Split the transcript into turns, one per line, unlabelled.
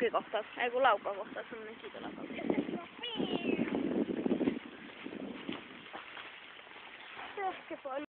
tukikohtaus, ei kun laukkakohtaus, semmonen kiitolaukaus.
Tässä Ehkä